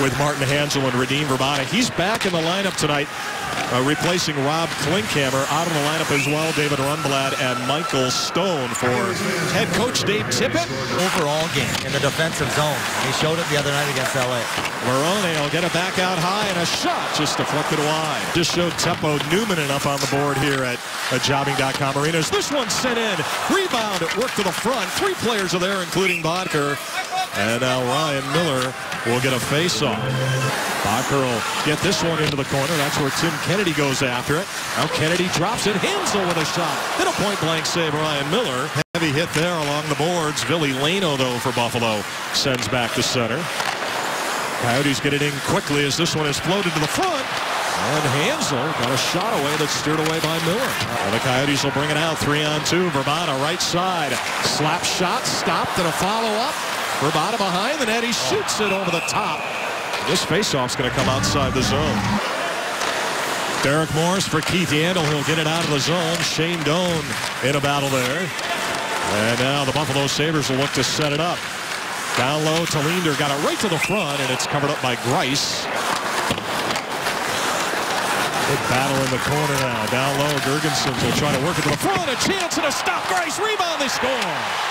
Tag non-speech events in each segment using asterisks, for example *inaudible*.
with Martin Hanzal and Radim Vrbata. He's back in the lineup tonight, uh, replacing Rob Klinkhammer. Out of the lineup as well, David Rundblad and Michael Stone for head coach Dave Tippett. Overall game in the defensive zone. He showed it the other night against LA. Morone will get it back out high and a shot just deflected wide. Just showed Tempo Newman enough on the board here at, at jobing.com arenas. This one sent in. Rebound. It worked to the front. Three players are there, including Boedker. And now Ryan Miller will get a face-off. Boedker will get this one into the corner. That's where Tim Kennedy goes after it. Now Kennedy drops it. Hanzal with a shot. Hit a point-blank save, Ryan Miller. Heavy hit there along the boards. Ville Leino, though, for Buffalo, sends back to center. Coyotes get it in quickly as this one is floated to the front. And Hanzal got a shot away that's steered away by Miller. And the Coyotes will bring it out. Three on two. Vrbata right side. Slap shot. Stopped and a follow-up. Vrbata behind the net. He shoots it over the top. This faceoff's going to come outside the zone. Derek Morris for Keith Yandle. He'll get it out of the zone. Shane Doan in a battle there. And now the Buffalo Sabres will look to set it up. Down low, Tallinder got it right to the front, and it's covered up by Greiss. Big battle in the corner now. Down low, Girgensons will try to work it to the front. A chance and a stop. Greiss rebound. They score.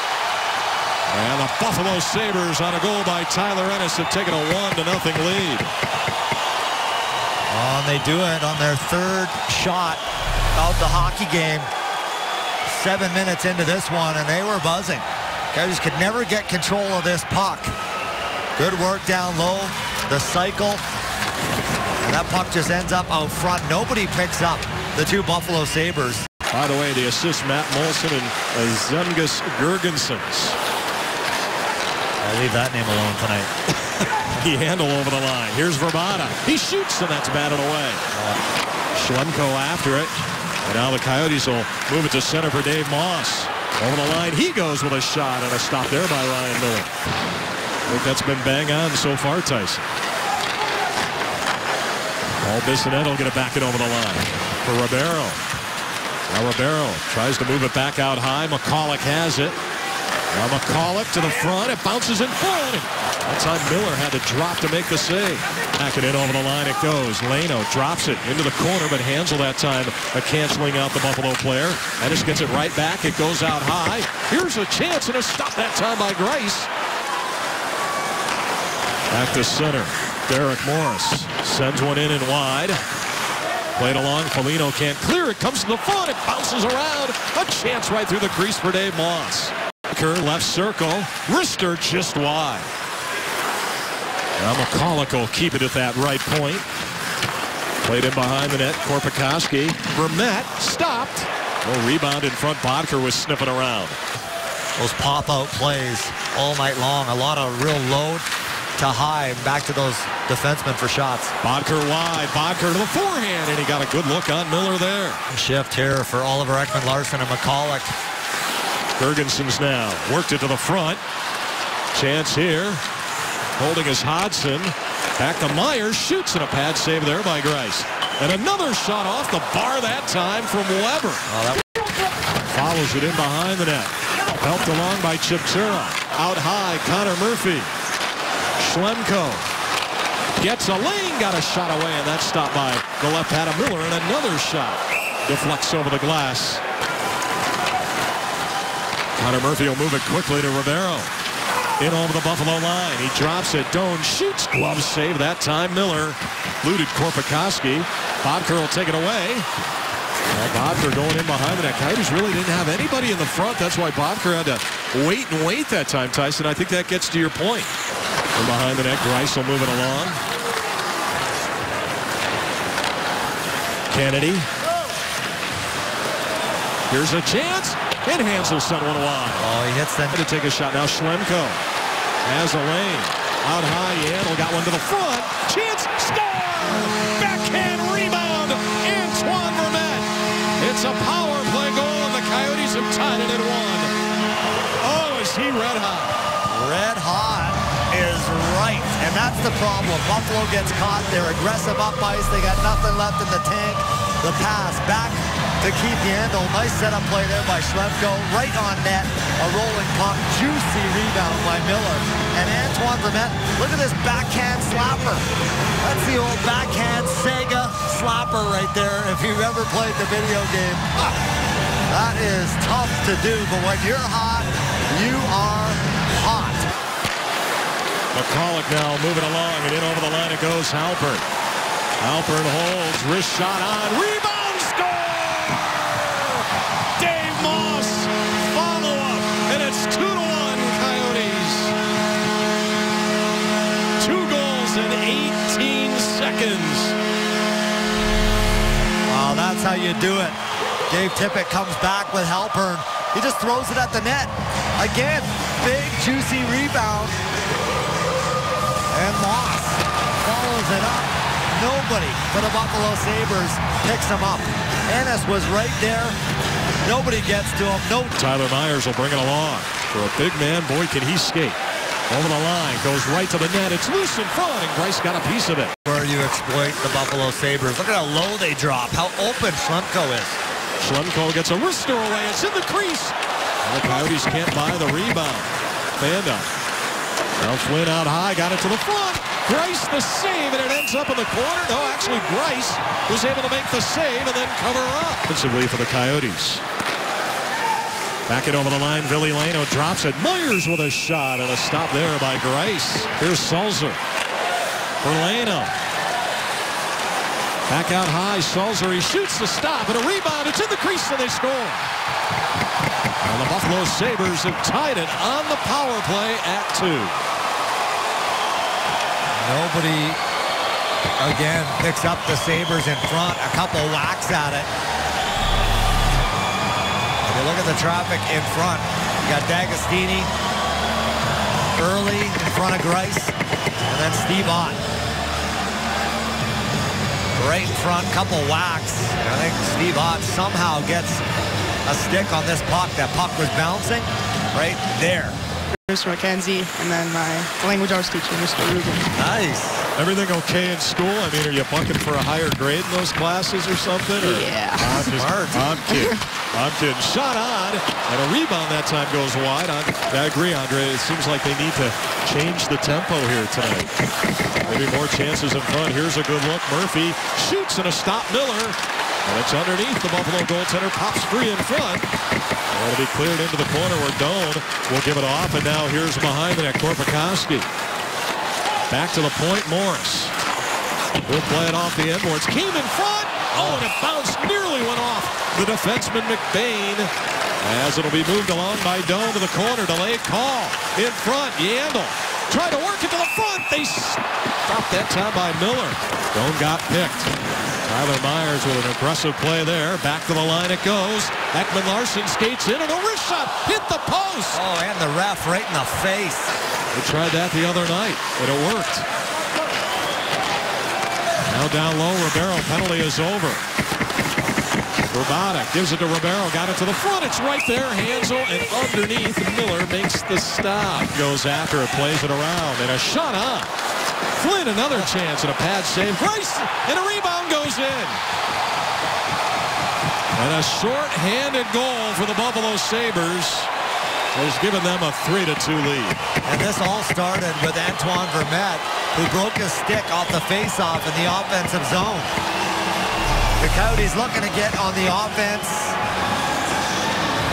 And the Buffalo Sabres on a goal by Tyler Ennis have taken a one to nothing lead. Oh, and they do it on their third shot of the hockey game. Seven minutes into this one, and they were buzzing. Guys could never get control of this puck. Good work down low. The cycle. And that puck just ends up out front. Nobody picks up the two Buffalo Sabres. By the way, the assist Matt Moulson and Zemgus Girgensons. I'll leave that name alone tonight. *laughs* he handle over the line. Here's Vrbata. He shoots, and that's batted away. Schlemko after it. And now the Coyotes will move it to center for Dave Moss. Over the line, he goes with a shot, and a stop there by Ryan Miller. I think that's been bang on so far, Tyson. Paul Bissonnette will get it back and over the line for Ribeiro. Now Ribeiro tries to move it back out high. McCulloch has it. Now McCulloch to the front. It bounces in front. That time Miller had to drop to make the save. Back it in over the line it goes. Leino drops it into the corner, but Hanzal that time canceling out the Buffalo player. Ennis gets it right back. It goes out high. Here's a chance and a stop that time by Greiss. Back to center. Derek Morris sends one in and wide. Played along. Foligno can't clear it. Comes to the front. It bounces around. A chance right through the crease for Dave Moss. Left circle. Wrister just wide. Now McCulloch will keep it at that right point. Played in behind the net. Korpikoski. Vermette stopped. No rebound in front. Boedker was sniffing around. Those pop-out plays all night long. A lot of real load to high. Back to those defensemen for shots. Boedker wide. Boedker to the forehand, and he got a good look on Miller there. Shift here for Oliver Ekman Larsson and McCulloch. Girgensons now worked it to the front. Chance here. Holding is Hodgson. Back to Myers. Shoots and a pad save there by Greiss. And another shot off the bar that time from Weber. Oh, that... Follows it in behind the net. Helped along by Chipchura. Out high, Connor Murphy. Schlemko gets a lane, got a shot away, and that's stopped by the left Adam Miller, and another shot deflects over the glass. Connor Murphy will move it quickly to Ribeiro. In over the Buffalo line. He drops it. Doan shoots. Glove save that time. Miller looted Korpikoski. Boedker will take it away. Well, going in behind the net. Coyotes really didn't have anybody in the front. That's why Boedker had to wait and wait that time, Tyson. I think that gets to your point. From behind the net, move it along. Kennedy. Here's a chance. And Hanzal sent one wide. Oh, he hits them. To take a shot. Now Schlemko has a lane. Out high, Yandle got one to the front. Chance, score! Backhand rebound, Antoine Vermette. It's a power play goal, and the Coyotes have tied it at one. Oh, is he red hot? Red hot is right, and that's the problem. Buffalo gets caught. They're aggressive up ice. They got nothing left in the tank. The pass back to keep Keith Yandle. Nice setup play there by Schlemko. Right on net. A rolling puck. Juicy rebound by Miller. And Antoine Vermette, look at this backhand slapper. That's the old backhand Sega slapper right there. If you've ever played the video game, that is tough to do. But when you're hot, you are hot. McCulloch now moving along and in over the line it goes Halpern. Halpern holds, wrist shot on, rebound that's how you do it. Dave Tippett comes back with Halpern. He just throws it at the net. Again, big juicy rebound. And Moss follows it up. Nobody for the Buffalo Sabres picks him up. Ennis was right there. Nobody gets to him. No. Tyler Myers will bring it along. For a big man, boy, can he skate. Over the line, goes right to the net. It's loose in front, and Greiss got a piece of it. You exploit the Buffalo Sabres. Look at how low they drop, how open Schlemko is. Schlemko gets a wrister away. It's in the crease. And the Coyotes can't buy the rebound. Fanda. Now Flynn out high, got it to the front. Greiss the save, and it ends up in the corner. No, actually, Greiss was able to make the save and then cover up. Offensively for the Coyotes. Back it over the line. Ville Leino drops it. Myers with a shot and a stop there by Greiss. Here's Sulzer. for Leino. Back out high, Sulzer. He shoots the stop and a rebound. It's in the crease and they score. And the Buffalo Sabres have tied it on the power play at two. Nobody, again, picks up the Sabres in front. A couple whacks at it. If you look at the traffic in front, you got D'Agostini early in front of Greiss, and then Steve Ott. Right in front, couple whacks. I think Steve Ott somehow gets a stick on this puck. That puck was bouncing right there. Mr. McKenzie, and then my language arts teacher, Mr. Ruben. Nice. Everything okay in school? I mean, are you bucking for a higher grade in those classes or something? Or? Yeah. I'm, *laughs* just, Smart. I'm kidding. I'm kidding. Shot on, and a rebound that time goes wide. I, I agree, Andre. It seems like they need to change the tempo here tonight. Maybe more chances in front. Here's a good look. Murphy shoots and a stop Miller. And it's underneath. The Buffalo goaltender pops free in front. That'll be cleared into the corner where Doan will give it off. And now here's behind the net, Korpikoski. Back to the point, Morris. We'll play it off the end boards. Came in front. Oh, and it bounced. Nearly went off the defenseman McBain. As it'll be moved along by Doan to the corner. Delay call. In front, Yandle. Tried to work it to the front. They stopped that time by Miller. Doan got picked. Tyler Myers with an aggressive play there. Back to the line it goes. Ekman Larsson skates in and a wrist shot. Hit the post. Oh, and the ref right in the face. They tried that the other night, and it worked. Now down low, Ribeiro. Penalty is over. Vrbata gives it to Ribeiro. Got it to the front. It's right there. Hanzal and underneath. Miller makes the stop. Goes after it, plays it around, and a shot on. Flynn another chance and a pad save. Greiss and a rebound goes in. And a short-handed goal for the Buffalo Sabres has given them a 3 to two lead. And this all started with Antoine Vermette, who broke his stick off the faceoff in the offensive zone. The Coyotes looking to get on the offense.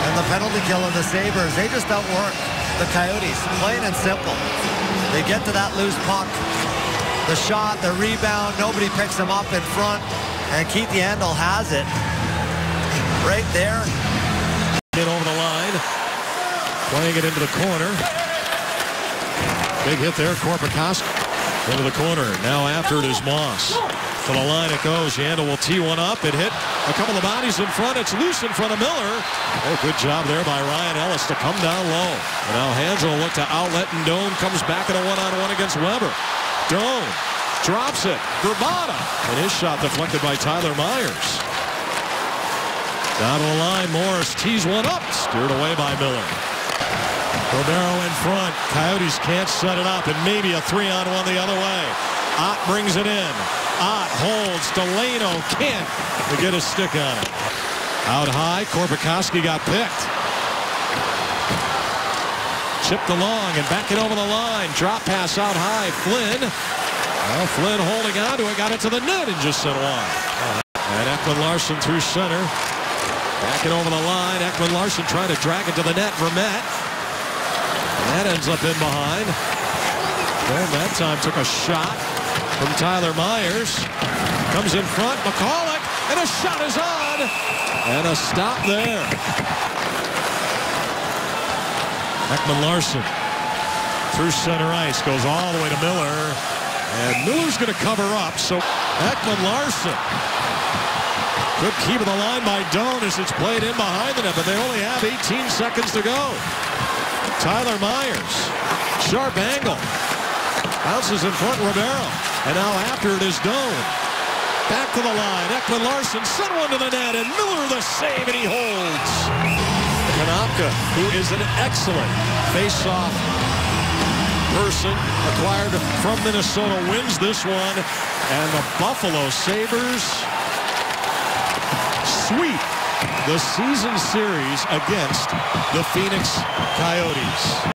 And the penalty kill of the Sabres, they just outwork the Coyotes, plain and simple. They get to that loose puck. The shot, the rebound, nobody picks them up in front. And Keith Yandle has it right there. In over the line. Playing it into the corner. Big hit there, Korpikoski. Into the corner. Now after it is Moss. To the line it goes. Yandle will tee one up. It hit a couple of the bodies in front. It's loose in front of Miller. Oh, good job there by Ryan Ellis to come down low. And now Hanzal will look to outlet and Dome comes back in a one-on-one against Weber. Doan drops it. Grabada. And his shot deflected by Tyler Myers. Down to the line, Morris tees one up. Steered away by Miller. Romero in front. Coyotes can't set it up, and maybe a three-on-one the other way. Ott brings it in. Ott holds. Delano can't get a stick on it. Out high, Korpikoski got picked. Chipped along and back it over the line. Drop pass out high. Flynn. Well, Flynn holding on to it. Got it to the net and just sent wide. And Ekman Larsson through center. Back it over the line. Ekman Larsson trying to drag it to the net. Vermette. That ends up in behind. And that time took a shot from Tyler Myers. Comes in front. McCulloch. And a shot is on. And a stop there. Ekman Larsson through center ice. Goes all the way to Miller. And Miller's going to cover up. So Ekman Larsson. Good keep of the line by Doan as it's played in behind the net, but they only have 18 seconds to go. Tyler Myers. Sharp angle. Bounces in front Ribeiro. And now after it is Doan. Back to the line. Ekman Larsson sent one to the net, and Miller the save, and he holds. Konopka, who is an excellent face-off person, acquired from Minnesota, wins this one. And the Buffalo Sabres sweep the season series against the Phoenix Coyotes.